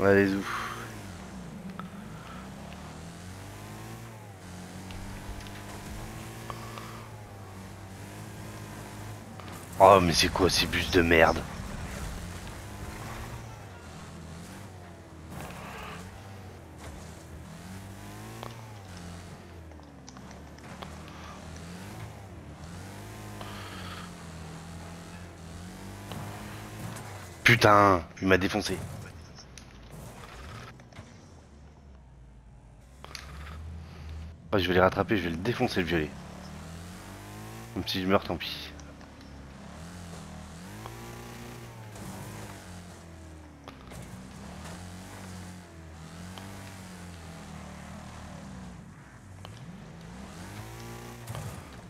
Allez où Oh mais c'est quoi ces bus de merde? Putain, il m'a défoncé. Oh, je vais les rattraper, je vais le défoncer le violet. Même si je meurs, tant pis.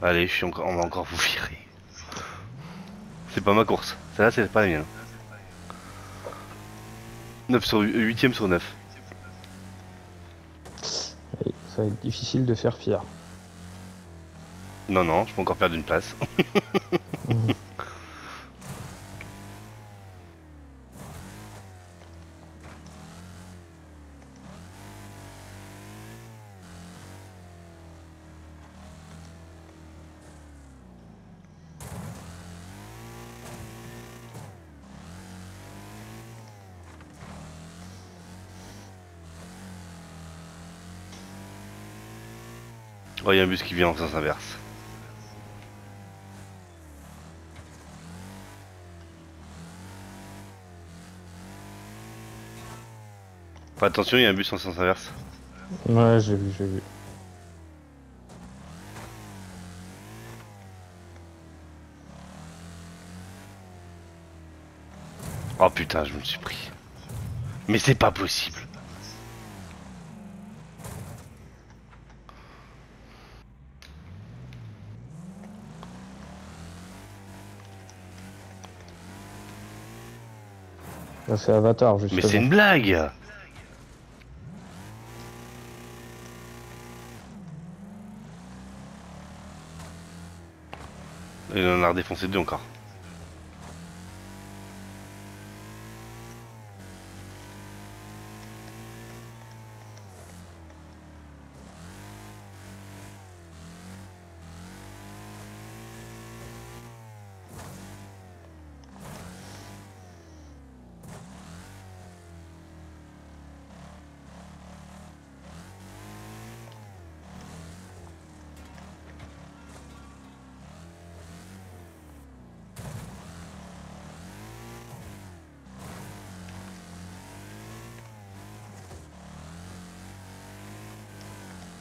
Allez, je suis on va encore vous virer. C'est pas ma course. Celle-là, c'est pas la mienne. 9 sur 8ème sur 9. Ça va être difficile de faire fier. Non, non, je peux encore perdre une place. Oh, il y a un bus qui vient en sens inverse. Attention, il y a un bus en sens inverse. Ouais, j'ai vu, j'ai vu. Oh putain, je me suis pris. Mais c'est pas possible. C'est Avatar, justement. Mais c'est une blague Il en a redéfoncé deux encore.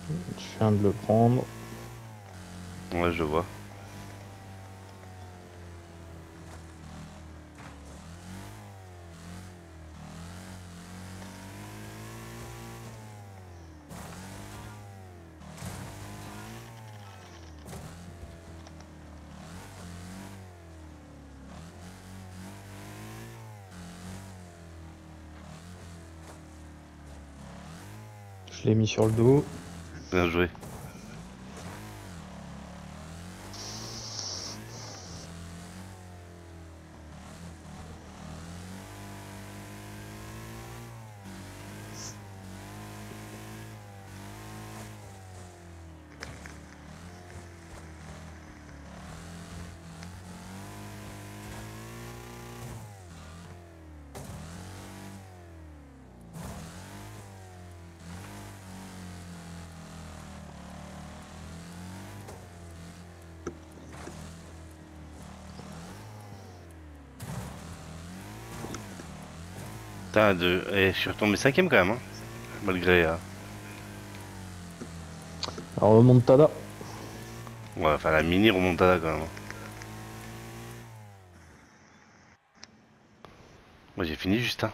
Je viens de le prendre. Ouais, je vois. Je l'ai mis sur le dos. Bien joué. Putain, de... eh, je suis retombé cinquième quand même, hein. Malgré... euh, Alors, remontada. Ouais, enfin la mini remontada quand même. hein. Moi j'ai fini Justin.